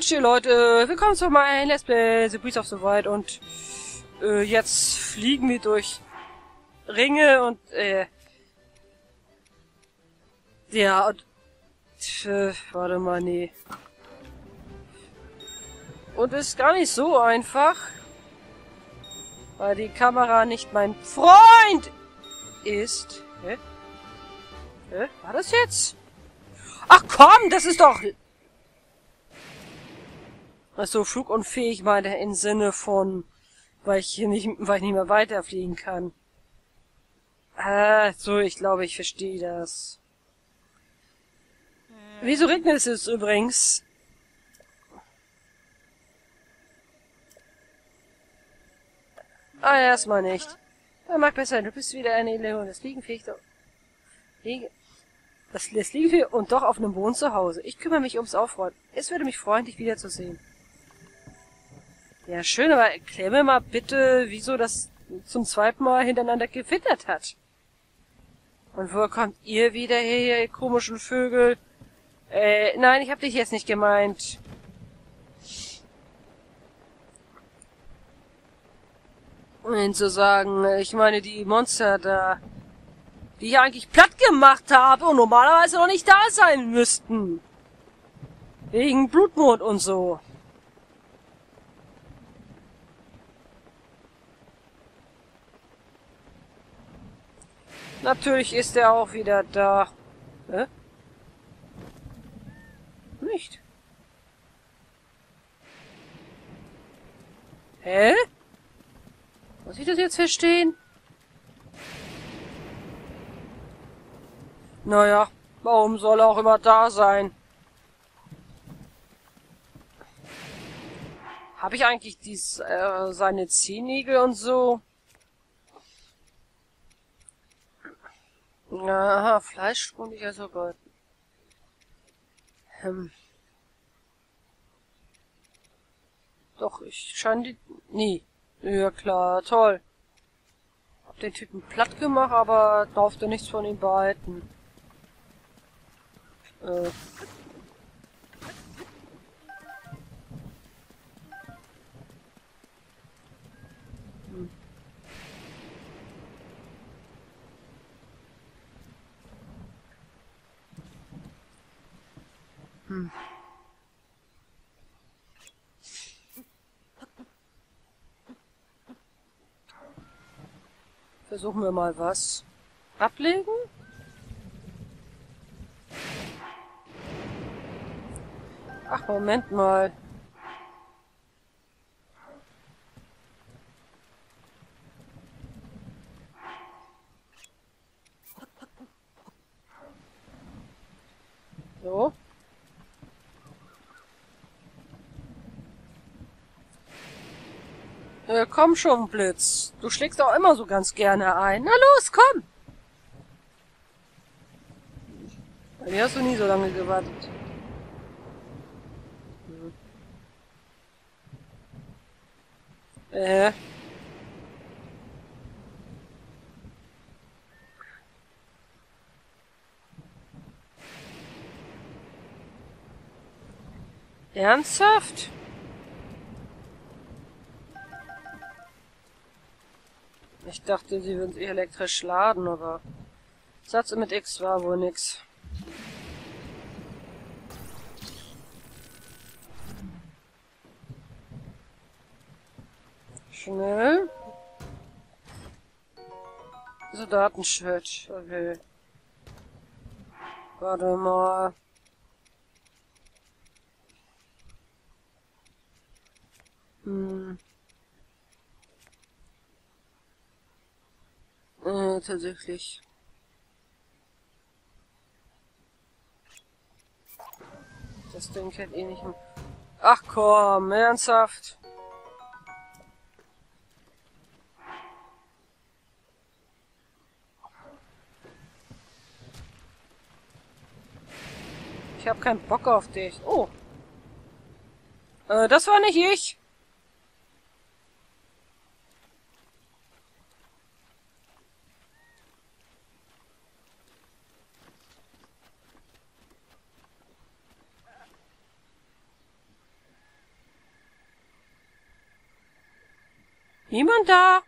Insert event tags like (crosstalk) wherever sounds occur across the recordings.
Quatsch hier, Leute. Willkommen zu meinem Let's Play The Breeze of the Wild und äh, jetzt fliegen wir durch Ringe und äh, ja und äh, warte mal, nee. Und ist gar nicht so einfach, weil die Kamera nicht mein Freund ist. Hä? Hä? War das jetzt? Ach komm, das ist doch also flugunfähig meine im Sinne von, weil ich hier nicht, weil ich nicht mehr weiterfliegen kann. Ah, so, ich glaube, ich verstehe das. Wieso regnet es übrigens? Ah, erstmal nicht. Ja, mag besser, du bist wieder eine Leon. Das liegen fähig doch. Liege. Das, das liegen wir und doch auf einem Wohn zu Hause. Ich kümmere mich ums Aufräumen. Es würde mich freuen, dich wiederzusehen. Ja, schön, aber erklär mir mal bitte, wieso das zum zweiten Mal hintereinander gewittert hat. Und woher kommt ihr wieder her, ihr komischen Vögel? Äh, nein, ich hab dich jetzt nicht gemeint. Um zu sagen, ich meine die Monster da, die ich eigentlich platt gemacht habe und normalerweise noch nicht da sein müssten. Wegen Blutmond und so. Natürlich ist er auch wieder da. Hä? Nicht. Hä? Muss ich das jetzt verstehen? Naja, warum soll er auch immer da sein? Habe ich eigentlich dies, äh, seine Zehennägel und so? Fleisch und ich also Gold. Hm. Doch, ich scheine die... Nee. Ja klar, toll. Hab den Typen platt gemacht, aber durfte nichts von ihm behalten. Äh. Hm. Versuchen wir mal was. Ablegen? Ach, Moment mal. So. Äh, komm schon, Blitz. Du schlägst auch immer so ganz gerne ein. Na los, komm! Bei mir hast du nie so lange gewartet. Äh. Ernsthaft? Ich dachte, sie würden sich elektrisch laden, aber Satz mit X war wohl nix. Schnell. So Datenschild. Okay. Warte mal. Hm. Äh, tatsächlich. Das Ding kennt eh nicht. Ach komm, ernsthaft. Ich hab keinen Bock auf dich. Oh. Äh, das war nicht ich. Niemand da?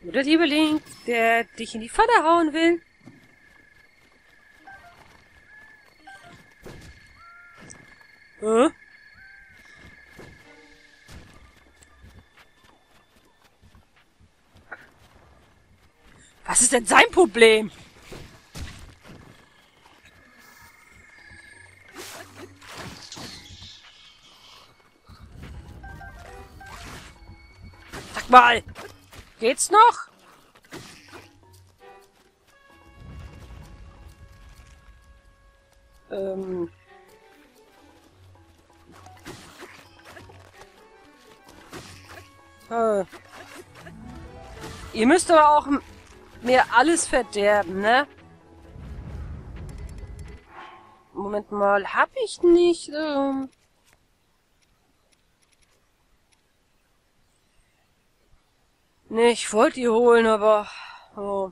Nur der liebe Link, der dich in die Pfanne hauen will. Hä? Was ist denn sein Problem? Mal, geht's noch? Ähm... Äh. Ihr müsst aber auch mir alles verderben, ne? Moment mal, hab ich nicht, ähm... Nee, ich wollte die holen, aber... Oh.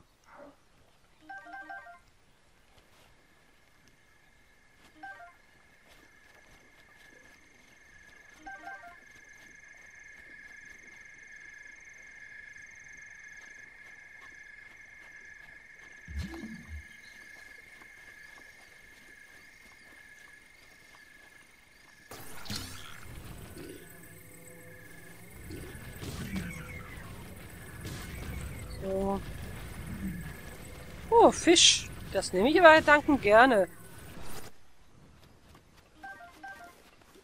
Oh, Fisch. Das nehme ich aber danken gerne.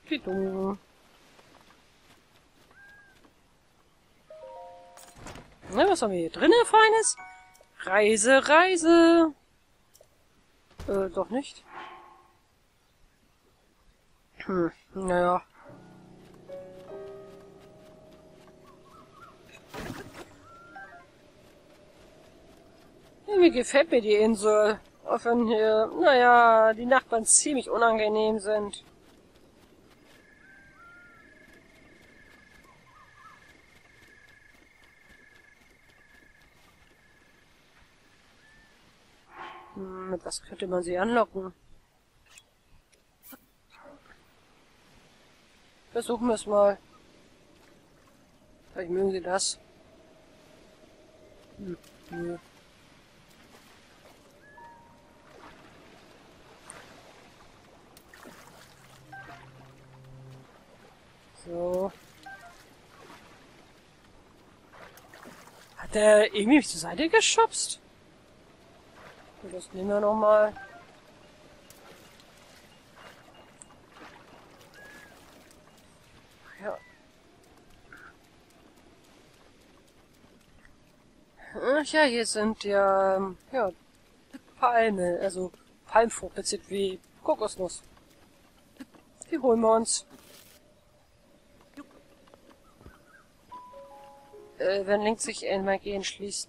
Wie dumm. Na, was haben wir hier drinnen, Feines? Reise, Reise. Äh, doch nicht. Hm, naja. Irgendwie gefällt mir die Insel. Auch wenn hier, naja, die Nachbarn ziemlich unangenehm sind. Hm, mit was könnte man sie anlocken? Versuchen wir es mal. Vielleicht mögen sie das. Hm, nö. So. Hat der irgendwie mich zur Seite geschubst? Das nehmen wir nochmal. Ja. Ach ja, hier sind ja, ähm, ja, Palme, also Palmfrucht, wie Kokosnuss. Die holen wir uns. Äh, wenn Link sich in Magie entschließt,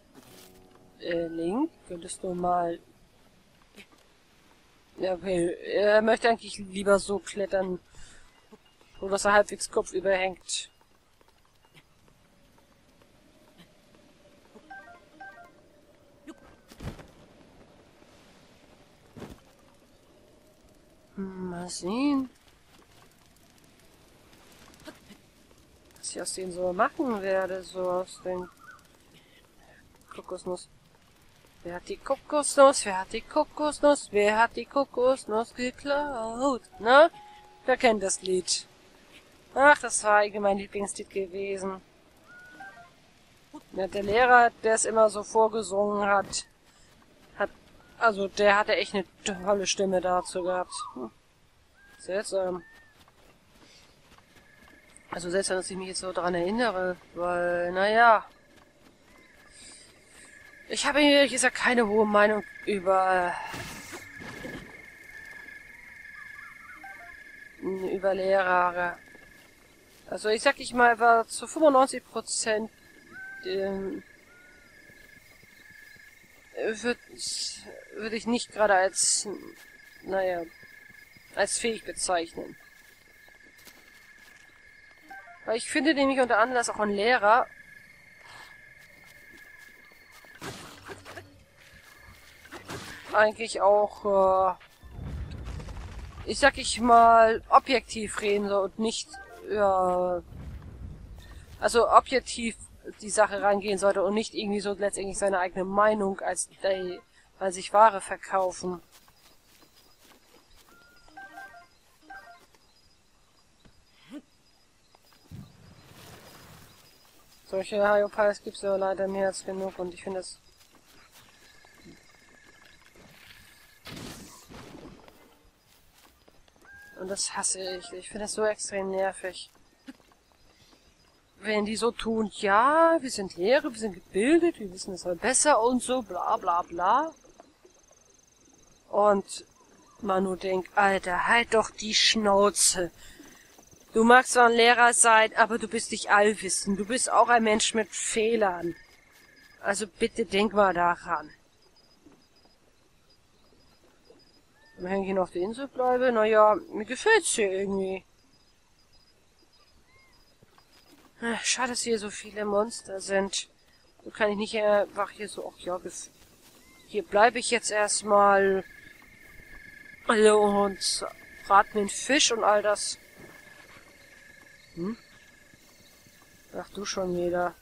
äh, Link, könntest du mal... Ja, okay, er möchte eigentlich lieber so klettern, wo dass er halbwegs Kopf überhängt. Hm, mal sehen. Ich aus denen so machen werde, so aus den Kokosnuss. Wer hat die Kokosnuss? Wer hat die Kokosnuss? Wer hat die Kokosnuss geklaut? Na? Wer kennt das Lied? Ach, das war mein Lieblingslied gewesen. Ja, der Lehrer, der es immer so vorgesungen hat, hat, also der hatte echt eine tolle Stimme dazu gehabt. Hm. Seltsam. Also selbst wenn ich mich jetzt so daran erinnere, weil, naja. Ich habe ehrlich gesagt keine hohe Meinung über über Lehrer. Also ich sag ich mal, war zu 95 Prozent ähm, würde würd ich nicht gerade als, naja, als fähig bezeichnen. Weil ich finde nämlich unter anderem, dass auch ein Lehrer eigentlich auch äh, ich sag ich mal, objektiv reden soll und nicht, ja, also objektiv die Sache rangehen sollte und nicht irgendwie so letztendlich seine eigene Meinung als, als sich Ware verkaufen. Solche Hyopies gibt es ja leider mehr als genug und ich finde es Und das hasse ich. Ich finde das so extrem nervig. Wenn die so tun, ja, wir sind Lehrer, wir sind gebildet, wir wissen es mal besser und so, bla bla bla. Und man nur denkt, Alter, halt doch die Schnauze. Du magst zwar ein Lehrer sein, aber du bist nicht allwissend. Du bist auch ein Mensch mit Fehlern. Also bitte denk mal daran. Wenn ich hier auf der Insel bleibe, naja, mir gefällt's hier irgendwie. Schade, dass hier so viele Monster sind. So kann ich nicht einfach hier so, ach ja, hier bleibe ich jetzt erstmal. Also, und braten den Fisch und all das. Hm? Ach du schon wieder.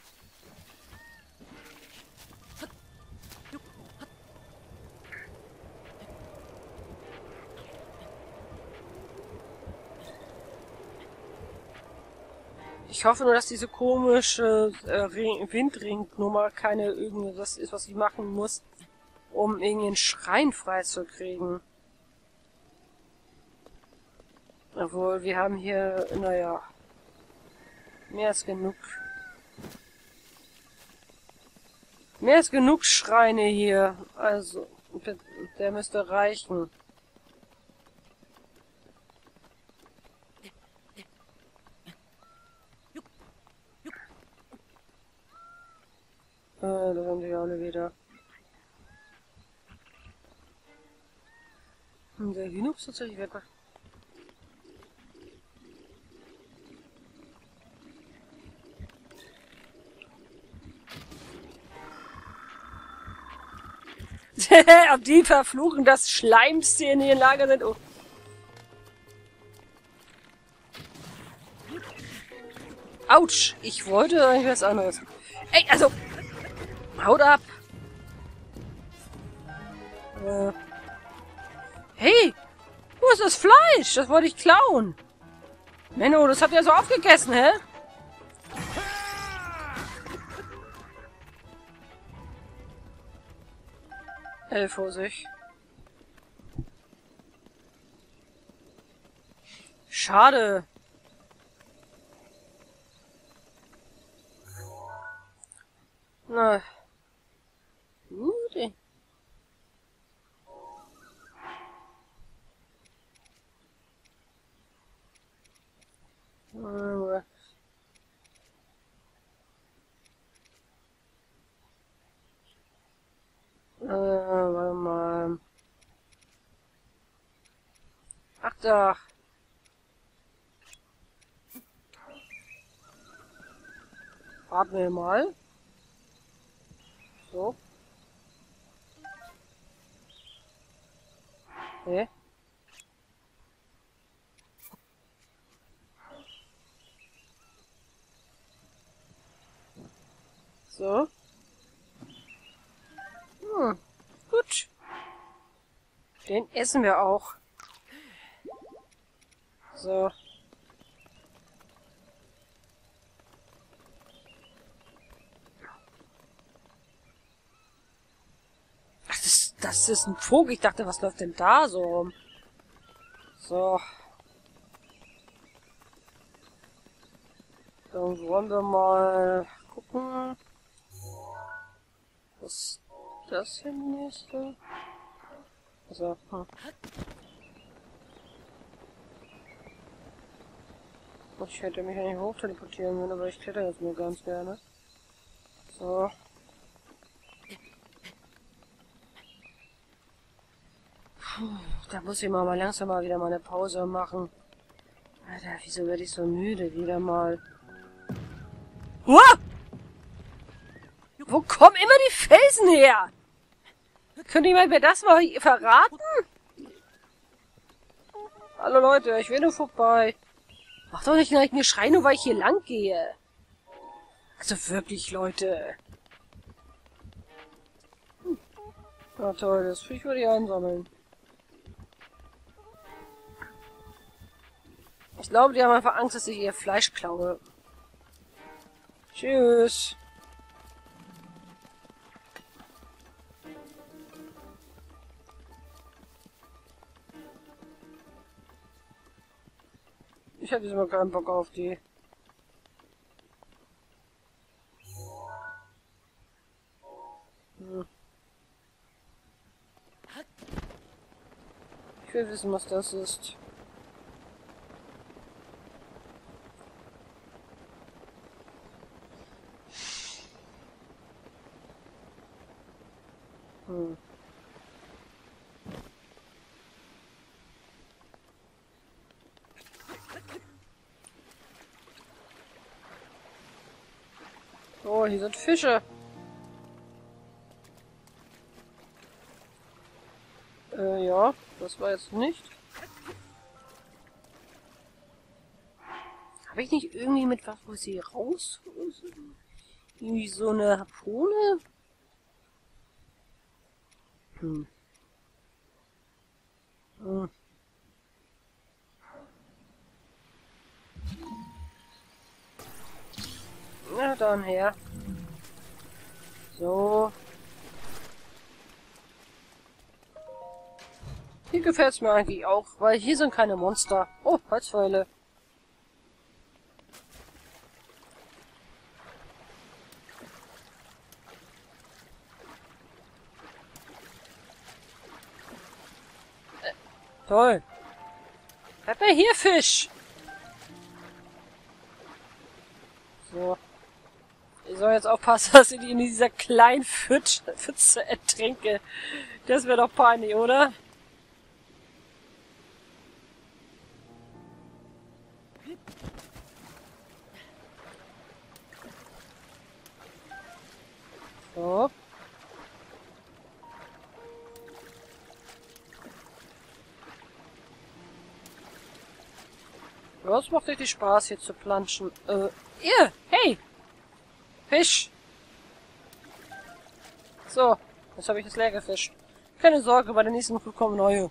Ich hoffe nur, dass diese komische äh, Windringnummer keine irgendwas ist, was ich machen muss, um irgendwie einen Schrein freizukriegen. Obwohl, wir haben hier, naja, mehr als genug. Mehr als genug Schreine hier. Also, der müsste reichen. Äh, da sind die alle wieder. Hm, der ist tatsächlich weg. (laughs) Ob die verfluchen, dass Schleimste in ihren Lager sind. Oh. Autsch! Ich wollte eigentlich was anderes. Ey, also... Haut ab! Äh. Hey! Wo ist das Fleisch? Das wollte ich klauen. Menno, das habt ihr so aufgegessen, hä? Hey, Vorsicht. Schade. Na. Gut. Äh, warte mal. Ach doch. Warten wir mal. So. Okay. So. Hm, gut. Den essen wir auch. So. Das ist ein Vogel. Ich dachte, was läuft denn da so rum? So. Dann wollen wir mal gucken. Was das hier nächste? Also, hm. Ich hätte mich eigentlich hoch teleportieren können, aber ich kletter jetzt nur ganz gerne. So. da muss ich mal, langsam mal wieder mal eine Pause machen. Alter, wieso werde ich so müde wieder mal? Uah! Wo kommen immer die Felsen her? Könnt ihr mir das mal verraten? Hallo Leute, ich will nur vorbei. Mach doch nicht einen Schrei, nur weil ich hier lang gehe. Also wirklich, Leute. Hm. Na toll, das Viech würde ich einsammeln. Ich glaube, die haben einfach Angst, dass ich ihr Fleisch klaue. Tschüss. Ich habe diesmal keinen Bock auf die. Hm. Ich will wissen, was das ist. Hm. Oh, hier sind Fische. Äh, ja, das war jetzt nicht. Habe ich nicht irgendwie mit was, wo sie raus? Irgendwie so eine Harpune? Hm. Hm. Na dann her. So. Hier gefällt es mir eigentlich auch, weil hier sind keine Monster. Oh, Holzfäule. Toll. Bleib mal hier, Fisch. Soll jetzt aufpassen, (laughs) dass ich die in dieser kleinen Pfütze ertrinke. Das wäre doch peinlich, oder? So. Ja, es macht richtig Spaß, hier zu planschen. Äh, ihr, hey! Fisch! So, jetzt habe ich das leer gefischt. Keine Sorge, bei der nächsten Woche kommen neue.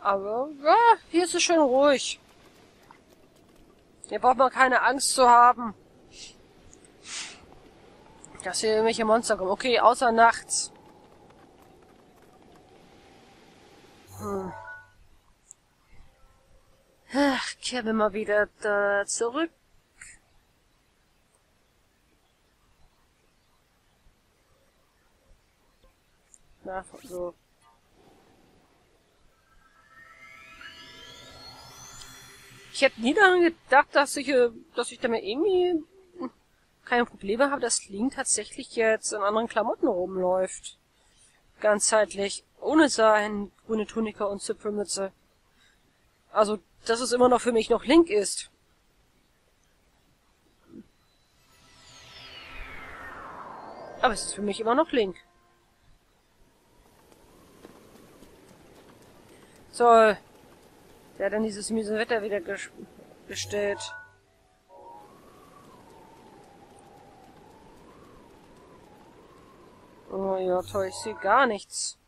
Aber, ja, hier ist es schön ruhig. Hier braucht man keine Angst zu haben. Dass hier irgendwelche Monster kommen. Okay, außer nachts. Hm. Ach, kehren wir mal wieder da zurück. Na, so. Ich hätte nie daran gedacht, dass ich, äh, dass ich damit irgendwie keine Probleme habe, dass Link tatsächlich jetzt in anderen Klamotten rumläuft. Ganzheitlich ohne sein grüne Tunika und Zipfelmütze. Also, dass es immer noch für mich noch Link ist. Aber es ist für mich immer noch Link. So, der hat dann dieses miese Wetter wieder gestellt. Oh ja, toll, ich sehe gar nichts.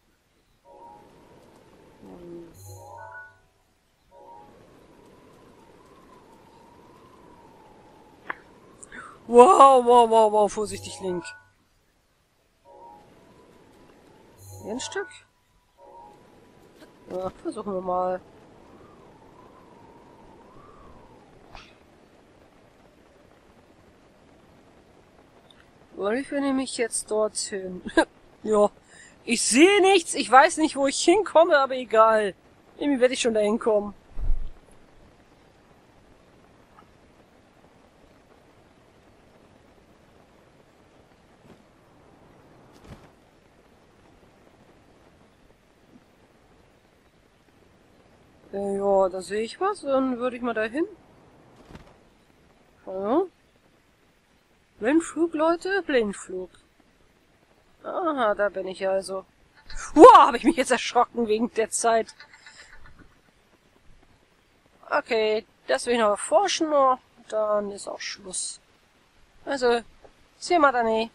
Wow, wow, wow, wow, vorsichtig, Link. Hier ein Stück? Ja, versuchen wir mal. Wollen wir nämlich jetzt dorthin? (laughs) ja, ich sehe nichts, ich weiß nicht, wo ich hinkomme, aber egal. Irgendwie werde ich schon dahin kommen. Ja, da sehe ich was, dann würde ich mal dahin. Ja. Blindflug, Leute, Blindflug. Aha, da bin ich also. Wow, habe ich mich jetzt erschrocken wegen der Zeit. Okay, das will ich noch erforschen, dann ist auch Schluss. Also, see you, Madane.